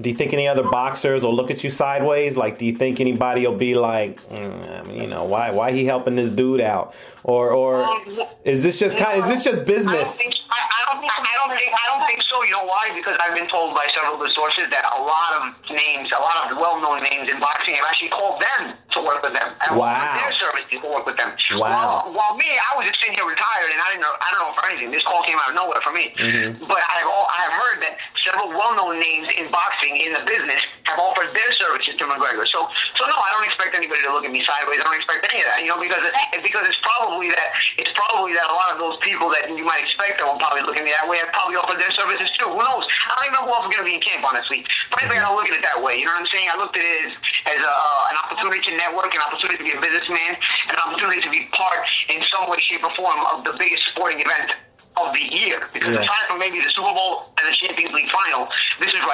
do you think any other boxers will look at you sideways? Like, do you think anybody will be like, mm, you know, why why he helping this dude out? Or or is this just kind? Of, is this just business? I, don't think I don't think I don't think so. You know why? Because I've been told by several of the sources that a lot of names, a lot of well-known names in boxing have actually called them to work with them and wow. their services to work with them. Wow. While, while me, I was just sitting here retired and I didn't know I don't know for anything. This call came out of nowhere for me. Mm-hmm. But I have all, I have several well-known names in boxing in the business have offered their services to McGregor. So so no, I don't expect anybody to look at me sideways. I don't expect any of that. You know, because it, because it's probably that it's probably that a lot of those people that you might expect that will probably look at me that way have probably offered their services too. Who knows? I don't even know who else is going to be in camp, honestly. Frankly, I don't look at it that way. You know what I'm saying? I looked at it as, as a, uh, an opportunity to network, an opportunity to be a businessman, an opportunity to be part in some way, shape, or form of the biggest sporting event of the year. Because yeah. aside from maybe the Super Bowl and the Champions League final, this is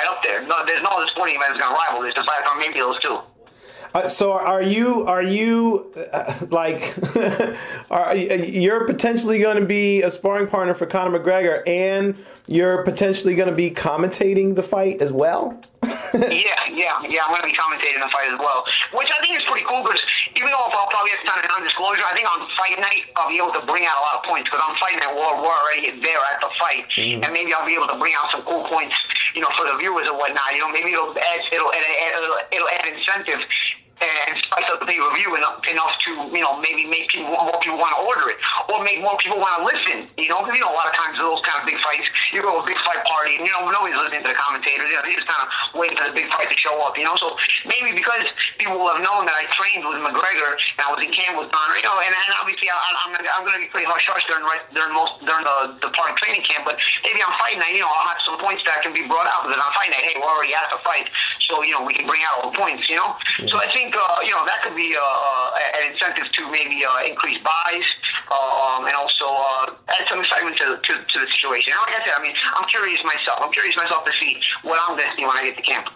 right up there. No, there's no other sporting event that's going to rival this aside from maybe those two. Uh, so are you are you uh, like are you're potentially going to be a sparring partner for Conor McGregor and you're potentially going to be commentating the fight as well? yeah, yeah, yeah. I'm going to be commentating the fight as well, which I think is pretty cool because even though I'll probably have to sign a non-disclosure, I think on fight night I'll be able to bring out a lot of points because on fight night we're, we're already there at the fight, mm-hmm. and maybe I'll be able to bring out some cool points, you know, for the viewers and whatnot. You know, maybe it'll add it'll add, it'll, it'll add incentive and spice up the pay-per-view enough, enough to, you know, maybe make people, more people want to order it, or make more people want to listen, you know, you know, a lot of times those kind of big fights, you go to a big fight party, and, you know, nobody's listening to the commentators, you know, they just kind of wait for the big fight to show up, you know, so maybe because people have known that I trained with McGregor, and I was in camp with Conor, you know, and, and obviously I, I'm, I'm going to be pretty harsh during, during most, during the, the part of training camp, but maybe on fight night, you know, I'll have some points that can be brought out, because on fight night, hey, we're already at the fight, so, you know, we can bring out all the points, you know, mm-hmm. so I think, uh, you know, that could be uh, uh, an incentive to maybe uh, increase buys um, and also add some excitement to, to, to the situation. And like I said, I mean, I'm curious myself. I'm curious myself to see what I'm going to see when I get to camp.